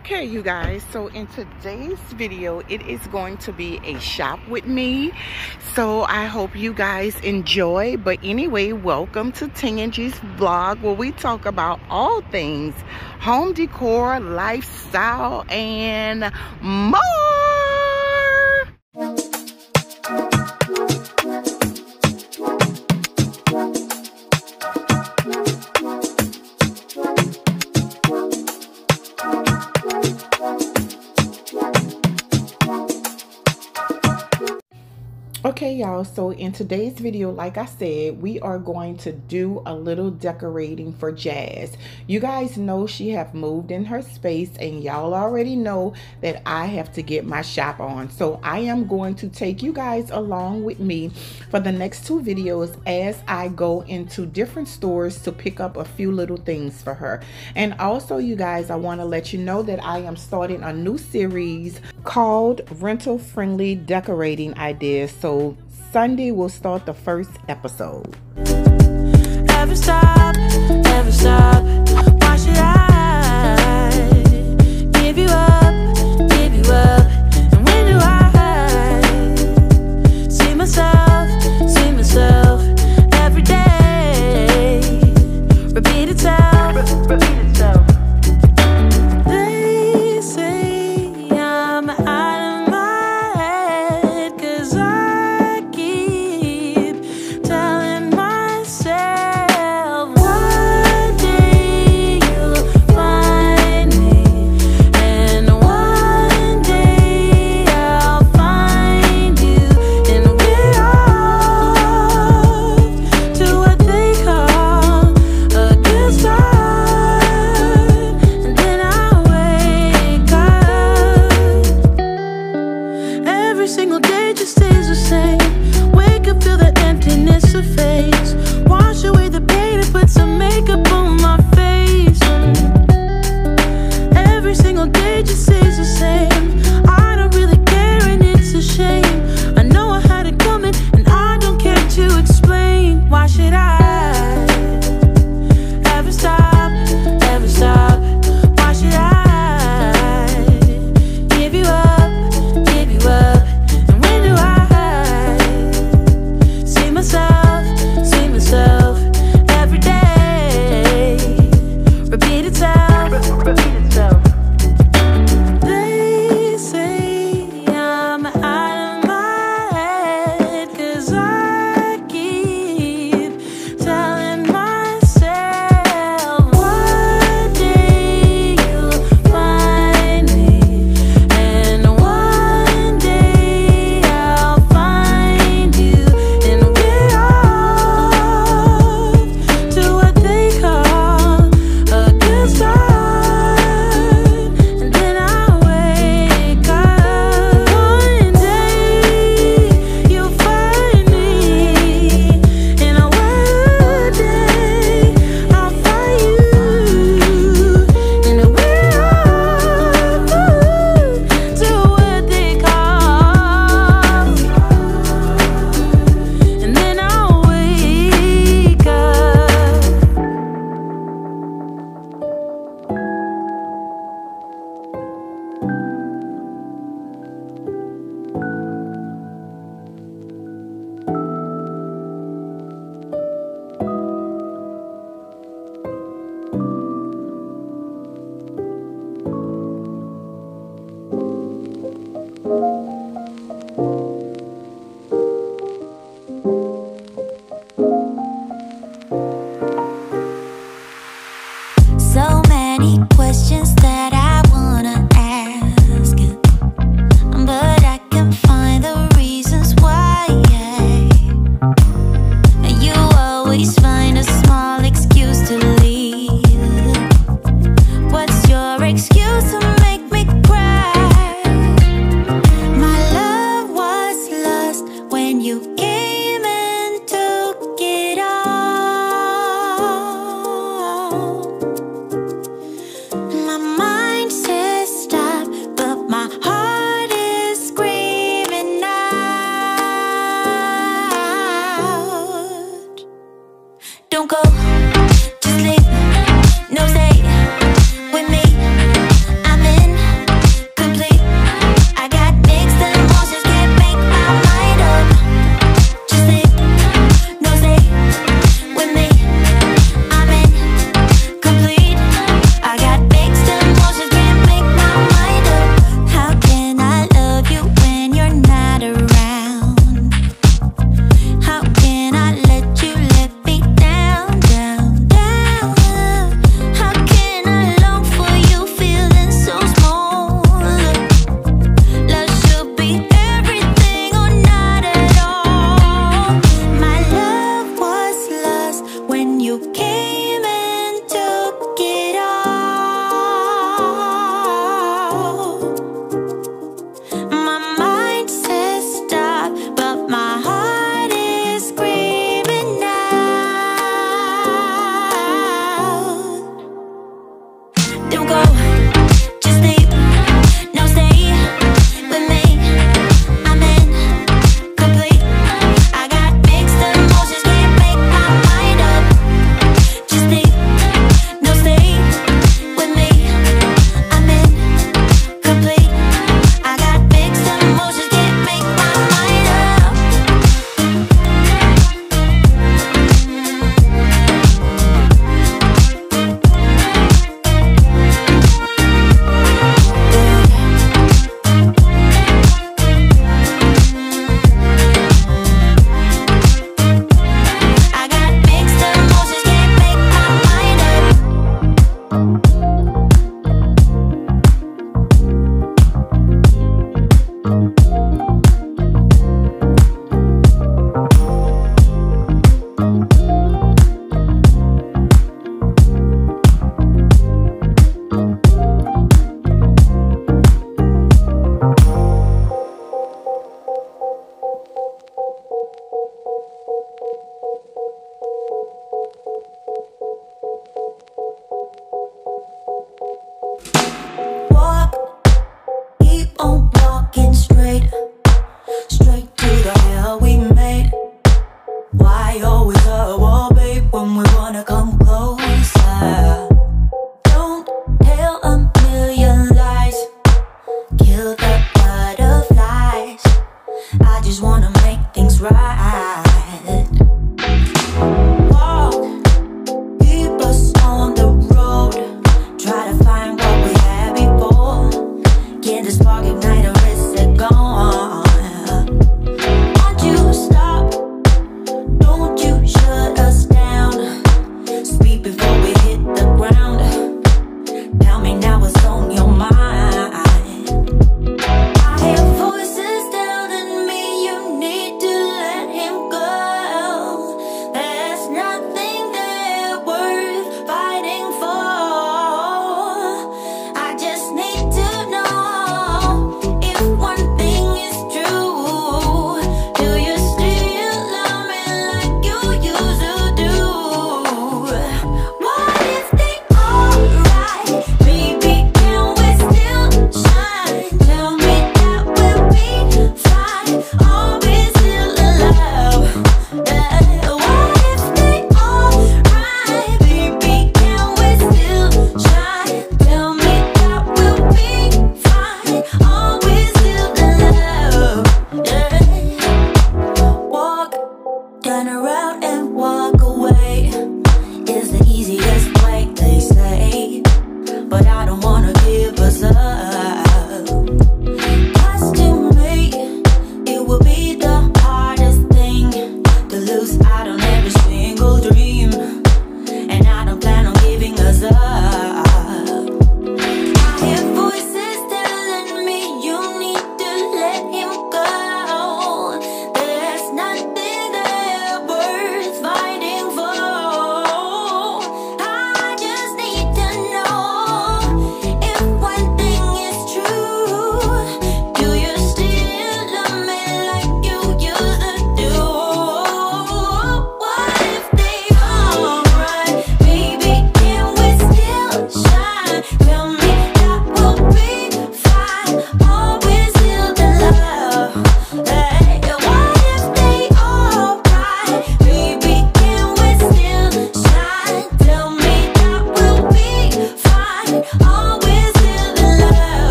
okay you guys so in today's video it is going to be a shop with me. So i hope you guys enjoy but anyway welcome to Tangie's vlog where we talk about all things home decor lifestyle and more y'all. So in today's video like i said we are going to do a little decorating for jazz. You guys know she have moved in her space and y'all already know that i have to get my shop on. So i am going to take you guys along with me for the next two videos as i go into different stores to pick up a few little things for her. And also you guys i want to let you know that i am starting a new series called rental friendly decorating ideas. So so Sunday we'll start the first episode. Stop, stop, why should I give you up, give you up?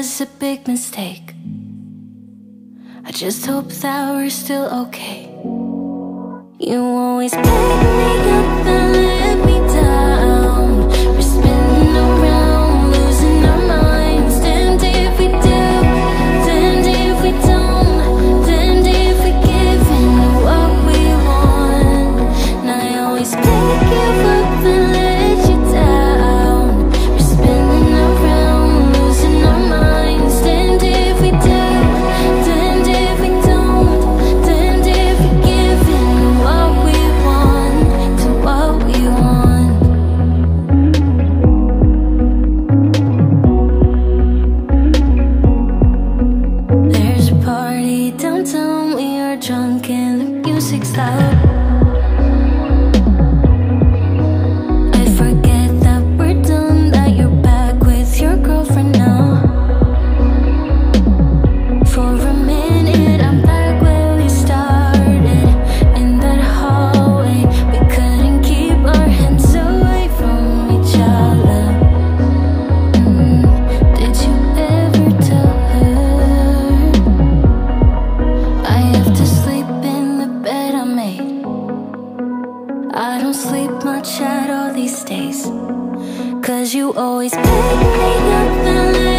was a big mistake. I just hope that we're still okay. You always pick me up and I don't sleep much at all these days. Cause you always pick me up and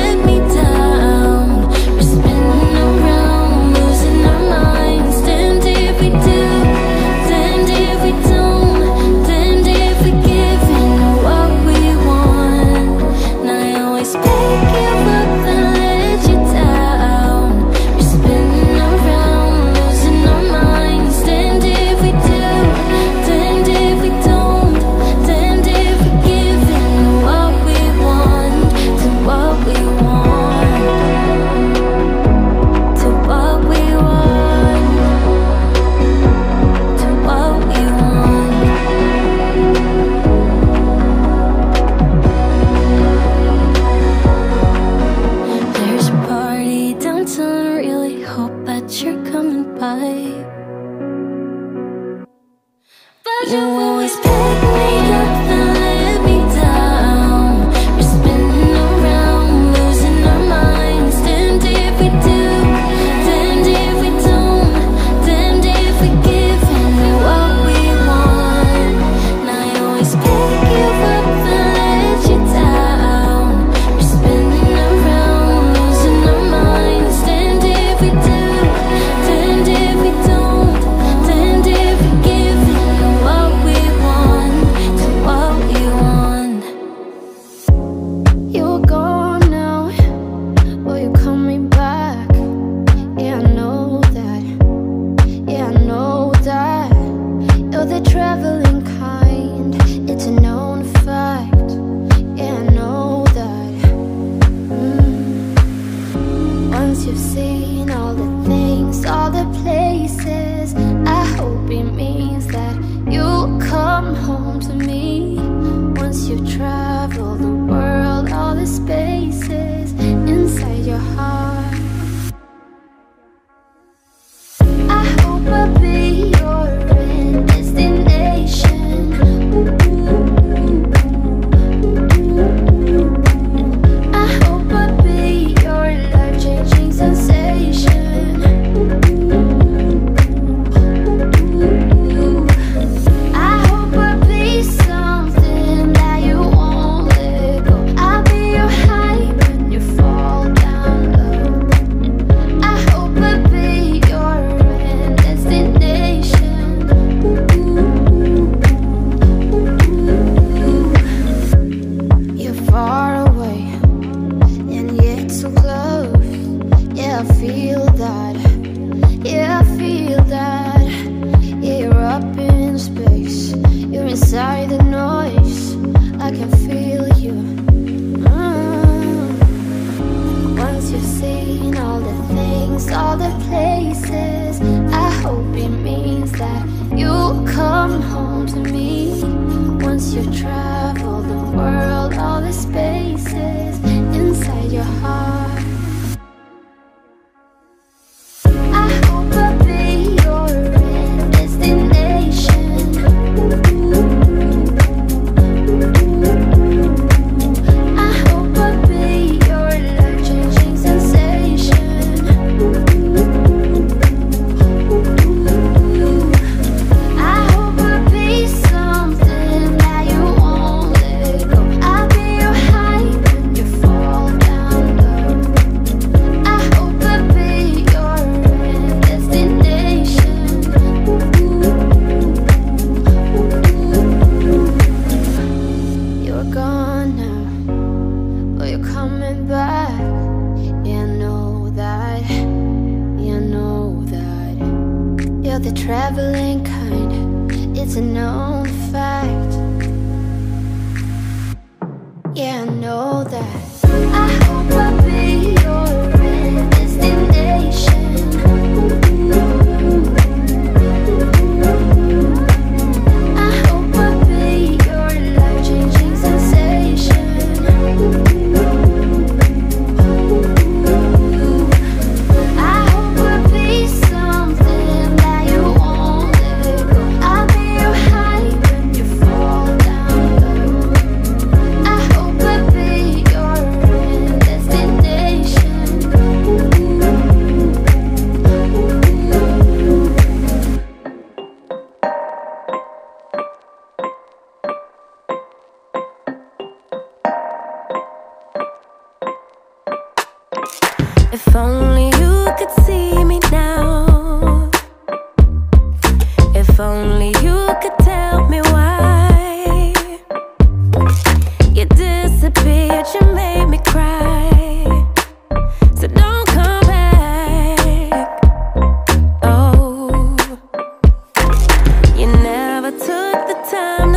the traveling kind. It's a known fact. Yeah, I know that. time.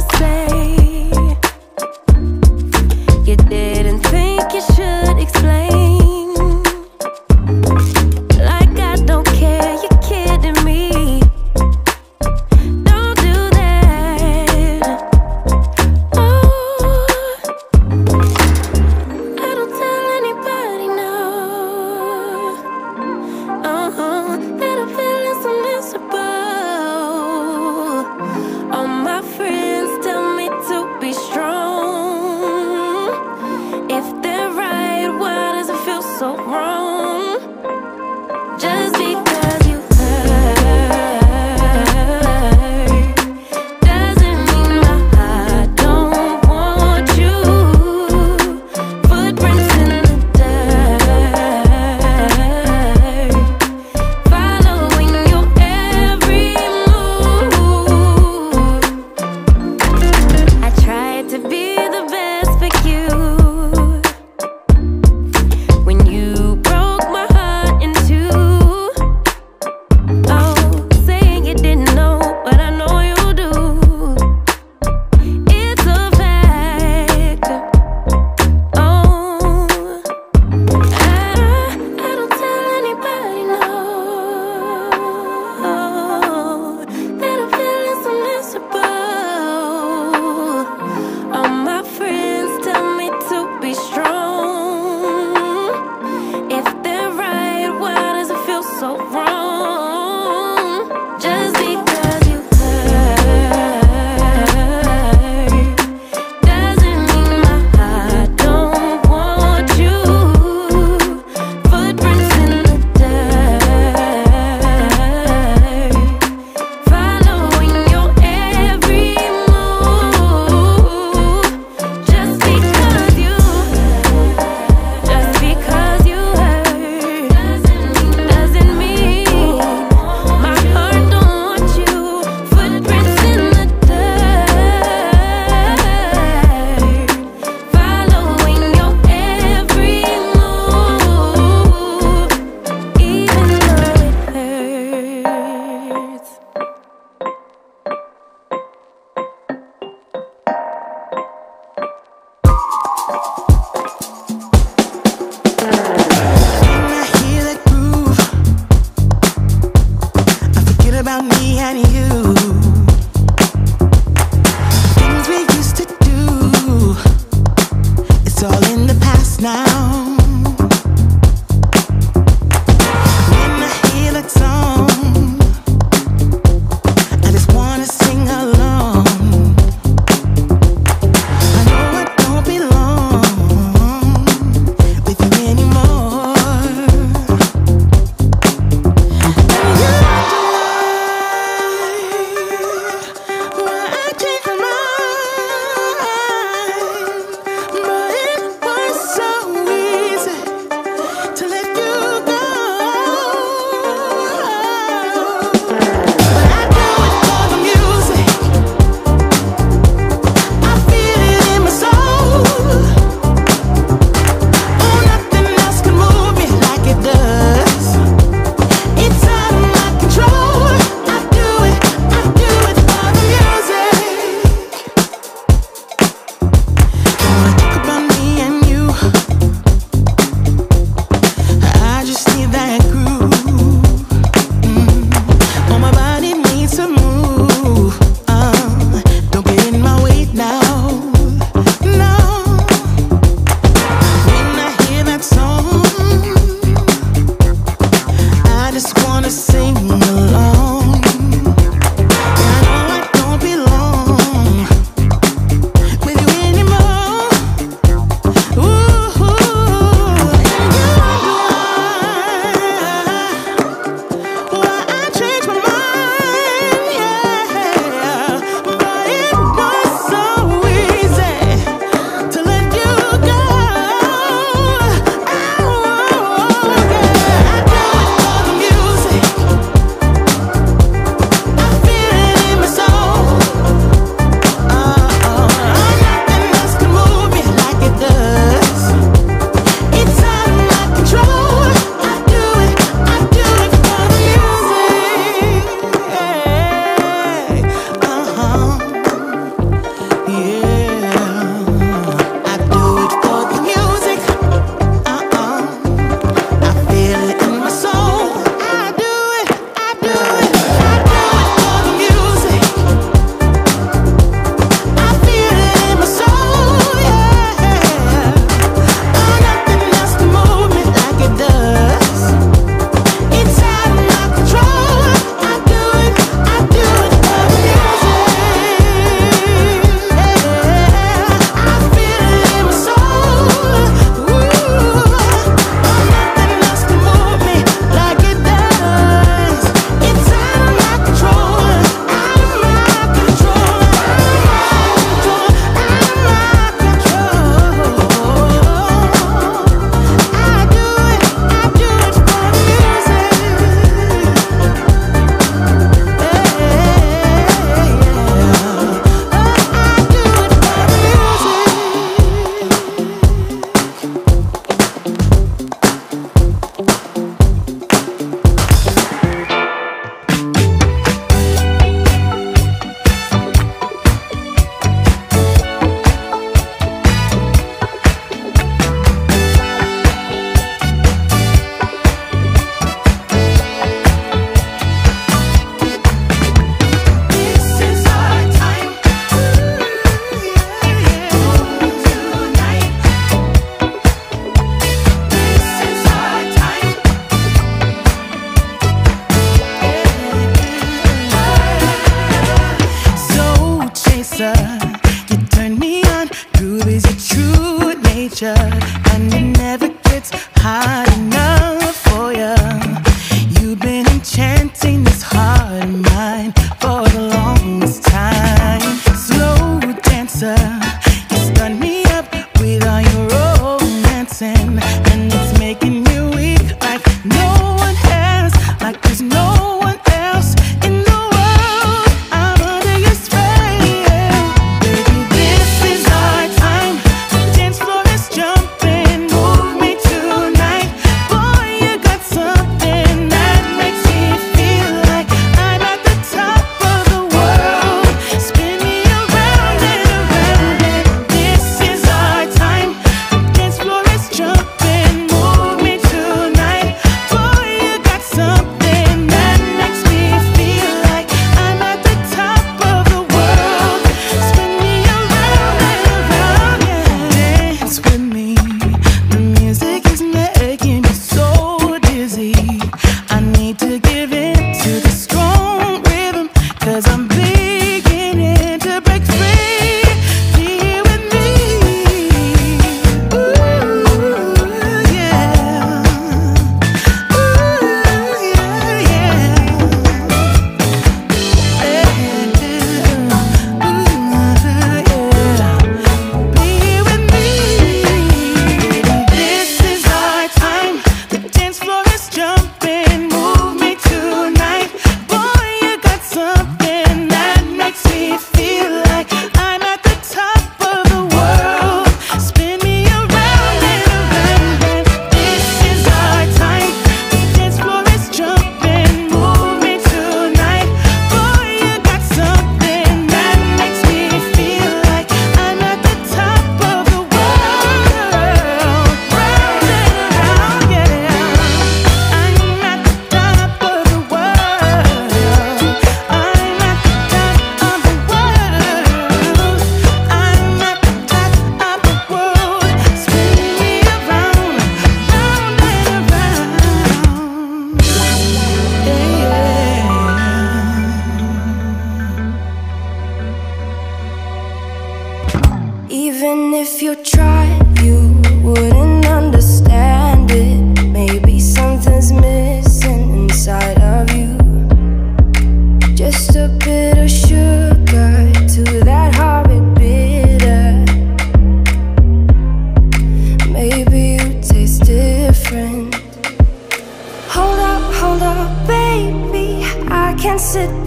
just wanna sing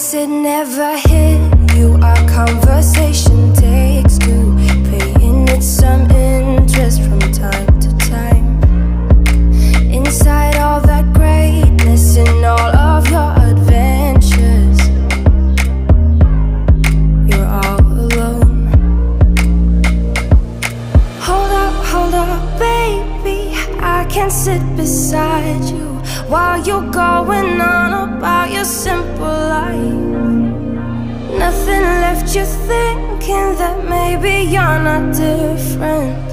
guess it never hit you. Our conversation takes two. Paying it some interest from time to time. Inside all that greatness in all of your adventures. You're all alone. Hold up, hold up, baby. I can sit beside you While you're going on about your simple life. Nothing left you thinking that maybe you're not different.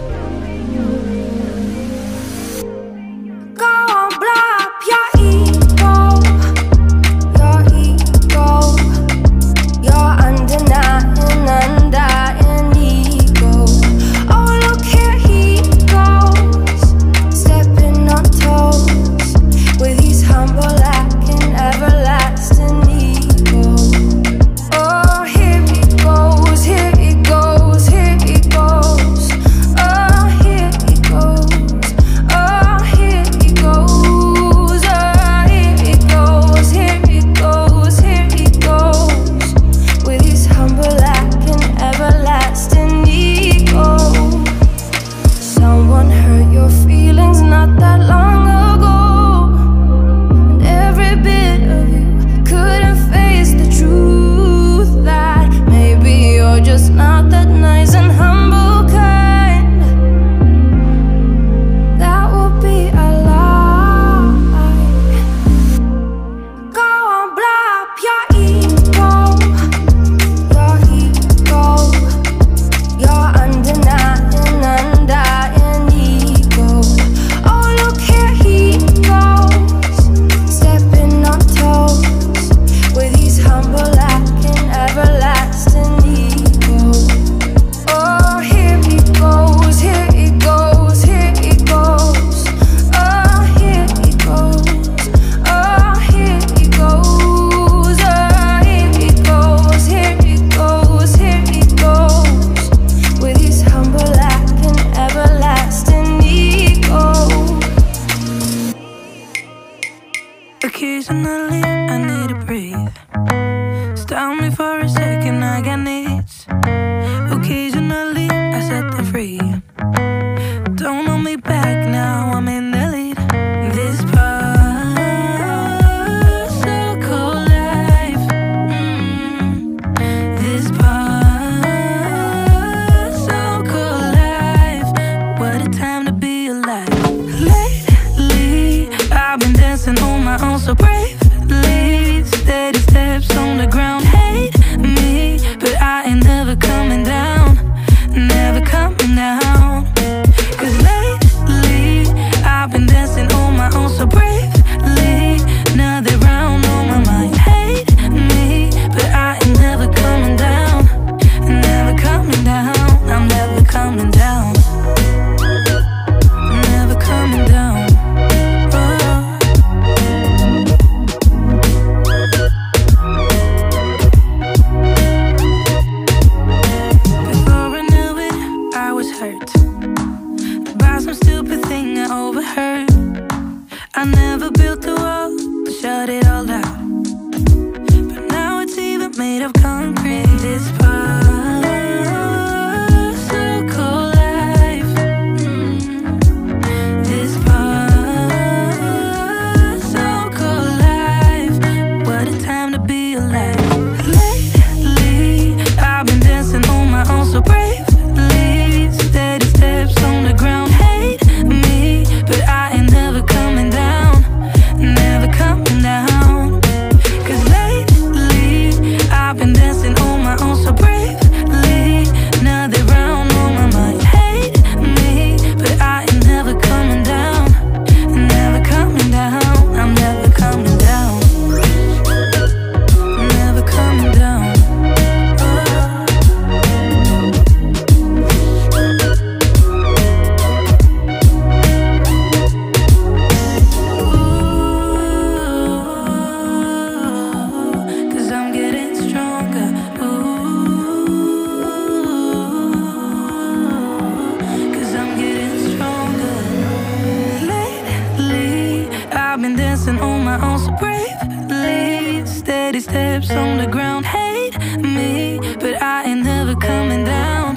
dancing on my own so bravely. Steady steps on the ground, hate me, but I ain't never coming down,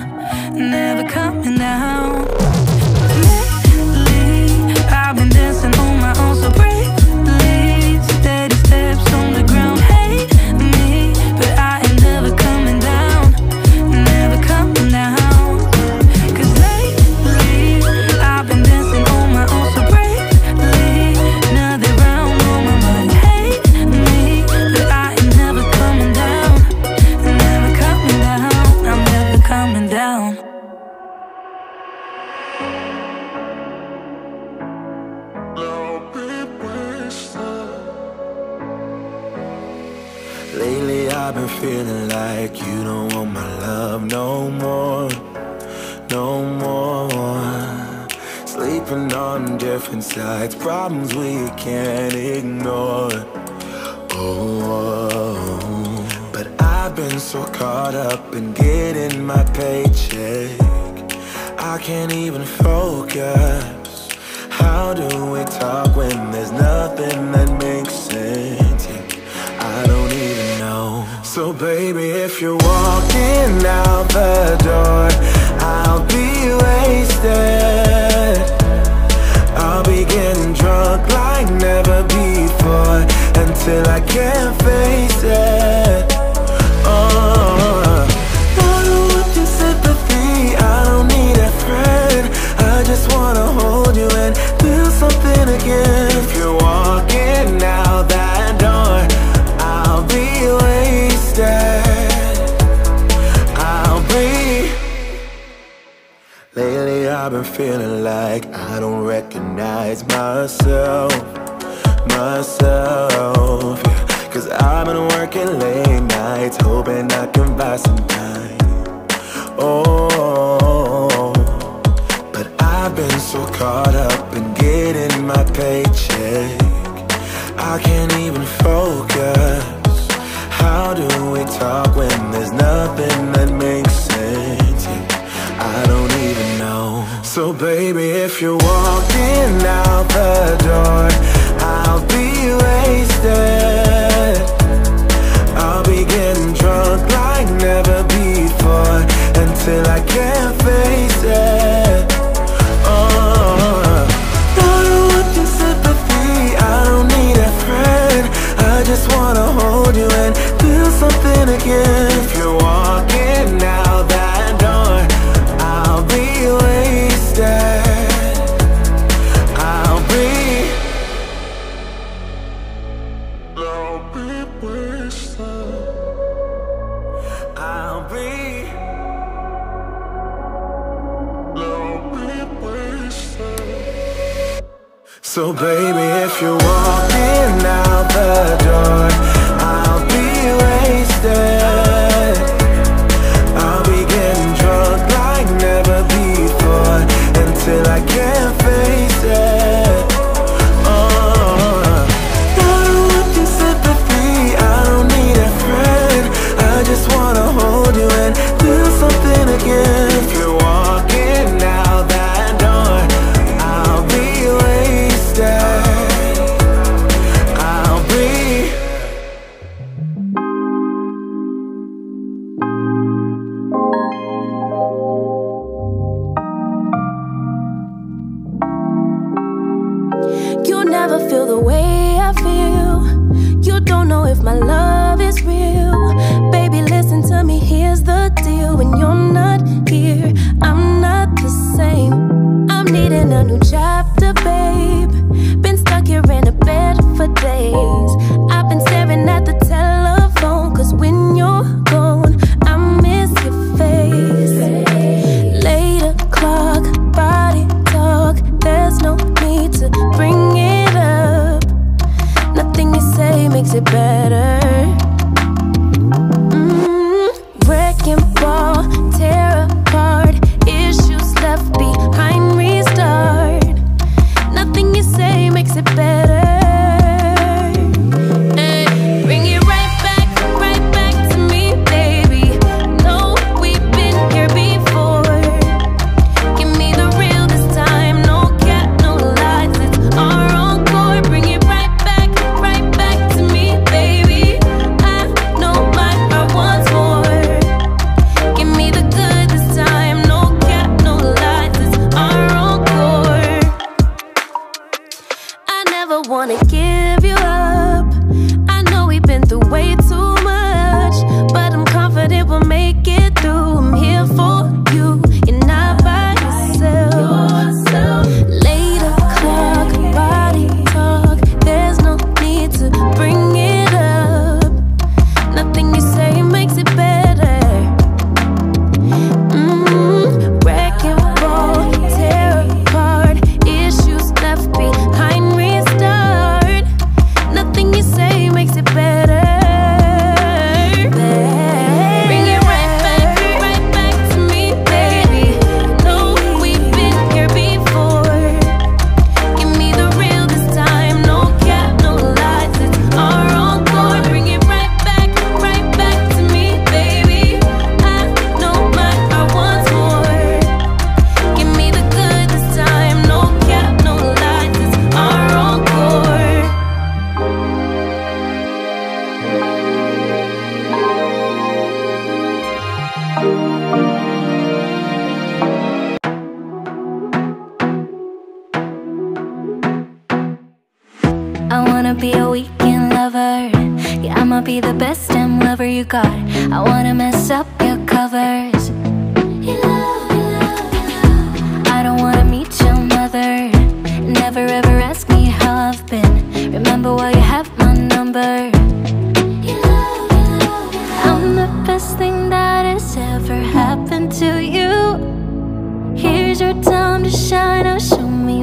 never coming. now the door. Baby, if you're walking out the door.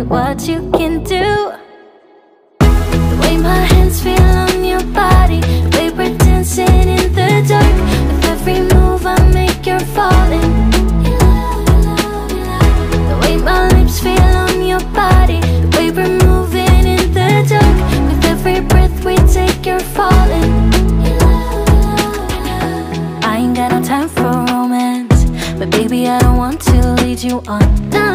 what you can do. The way my hands feel on your body The way we're dancing in the dark. With every move I make you're falling. The way my lips feel on your body The way we're moving in the dark. With every breath we take you're falling. I ain't got no time for romance. But baby I don't want to lead you on.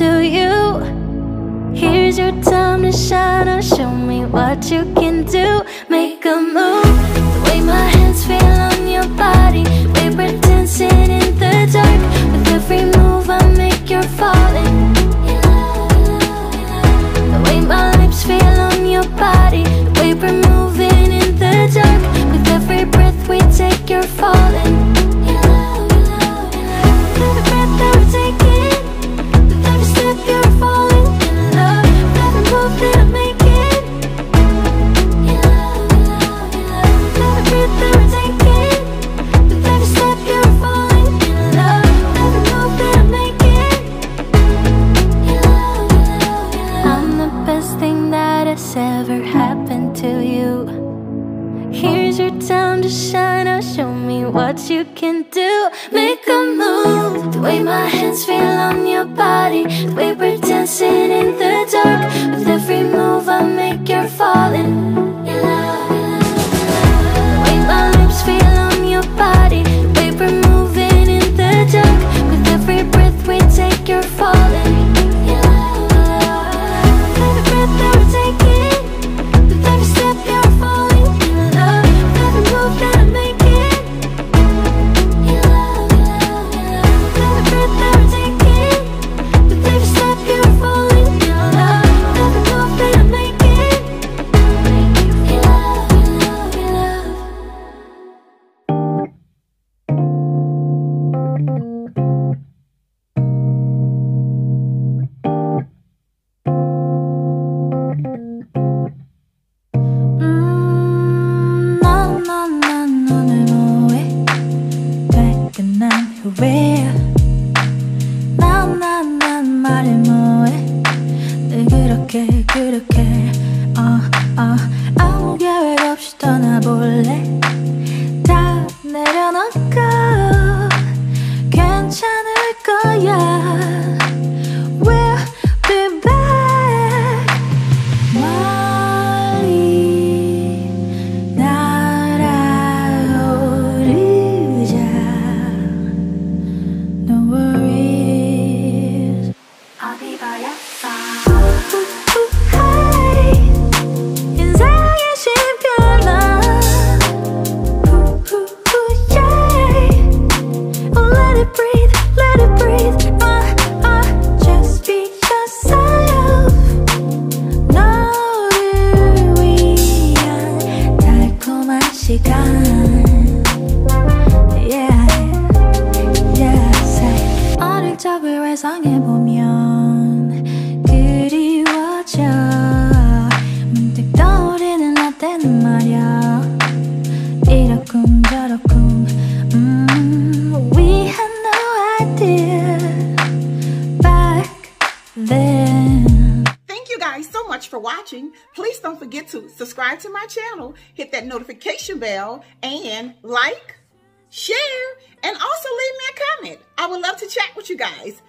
to you. Here's your time to shine. Now show me what you can do. Make a move. The way my hands feel on your body. We were dancing in the dark. With every move I make, you're falling. The way my lips feel on your body. We were moving in the dark. With every breath we take, you're falling. can do. Make a move. The way my hands feel on your body. The way we're dancing in the dark. bell and like, share, and also leave me a comment. I would love to chat with you guys.